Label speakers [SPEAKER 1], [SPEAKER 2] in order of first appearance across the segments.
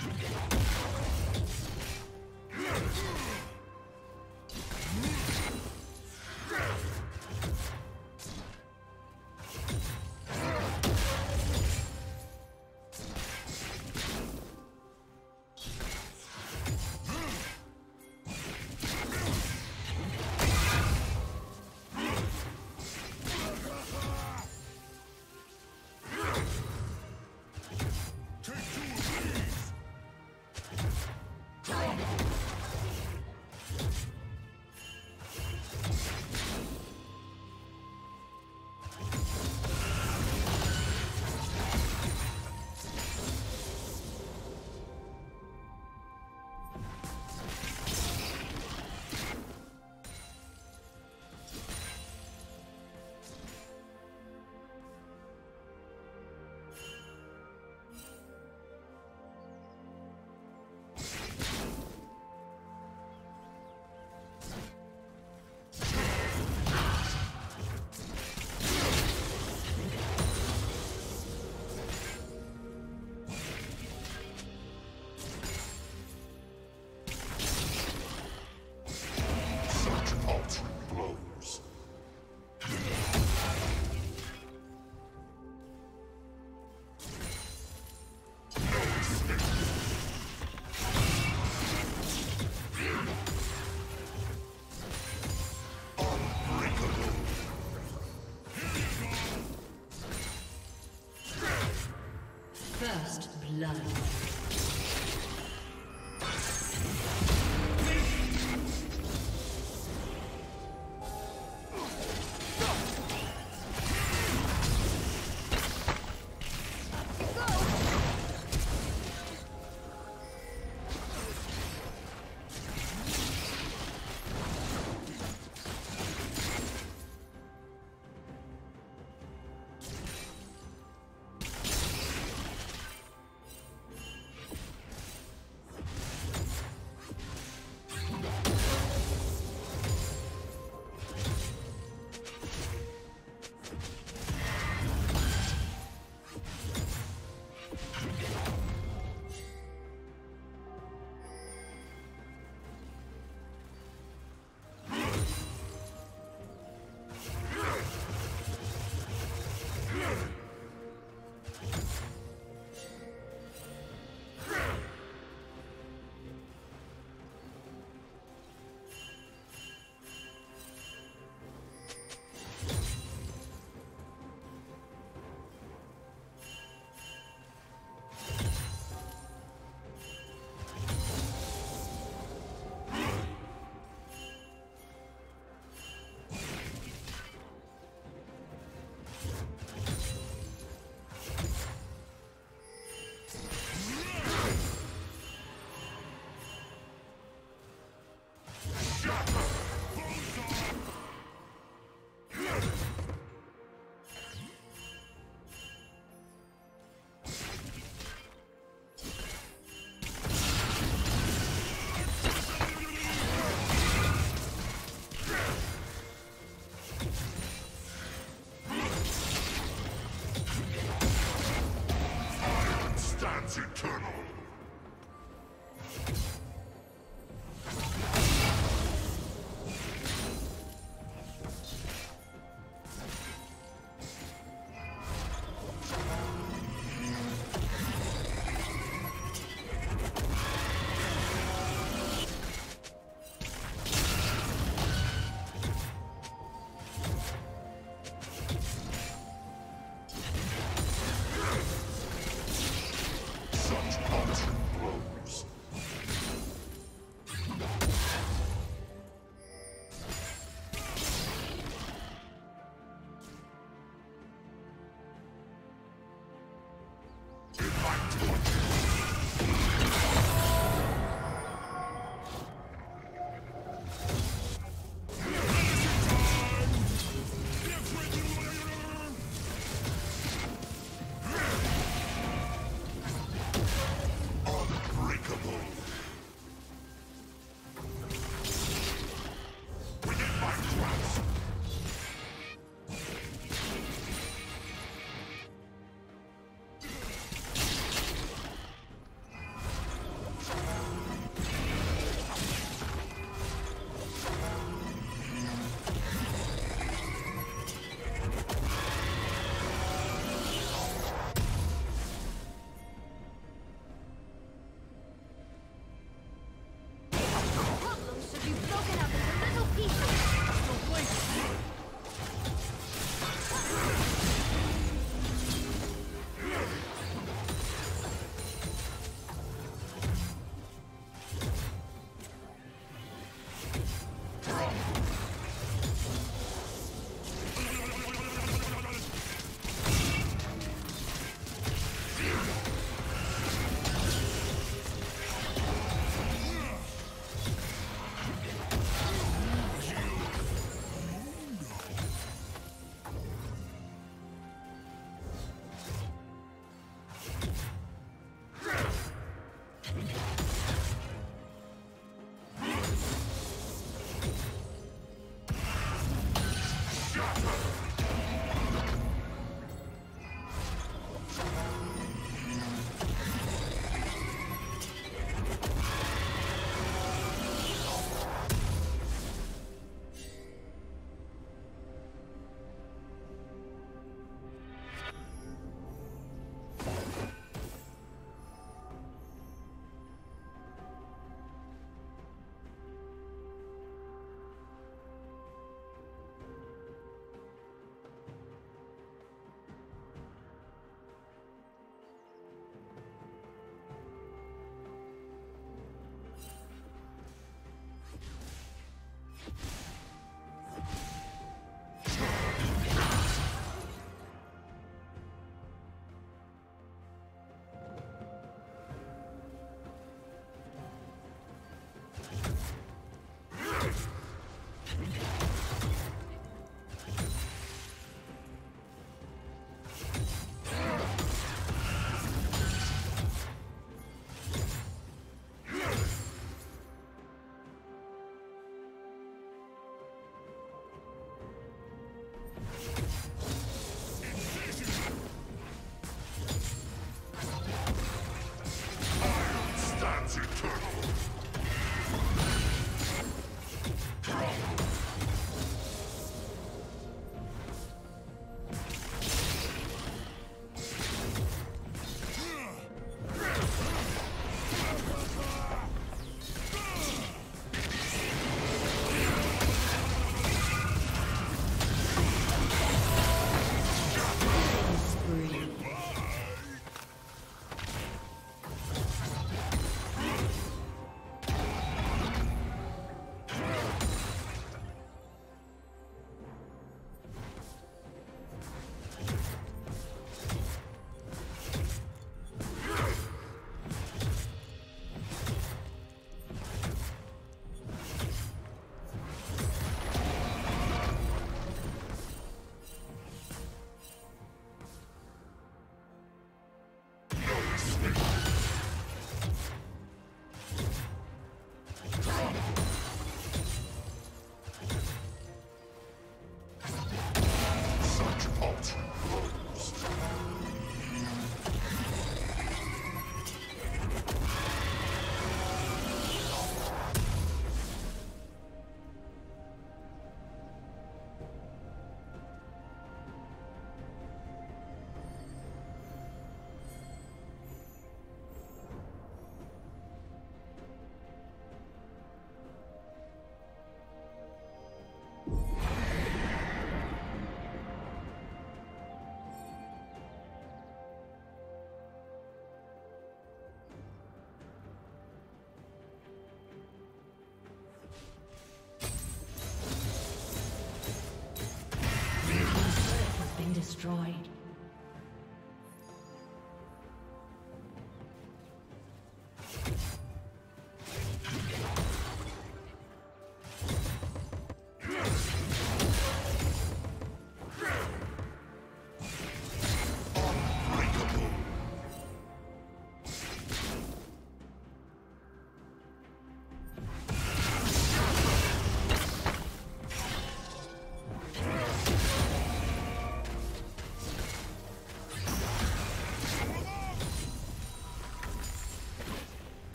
[SPEAKER 1] Blood.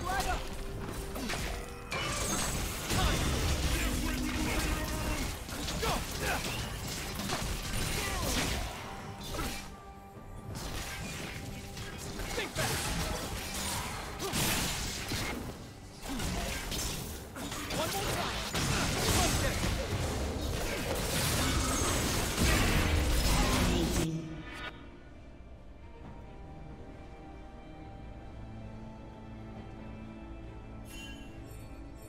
[SPEAKER 2] Right up.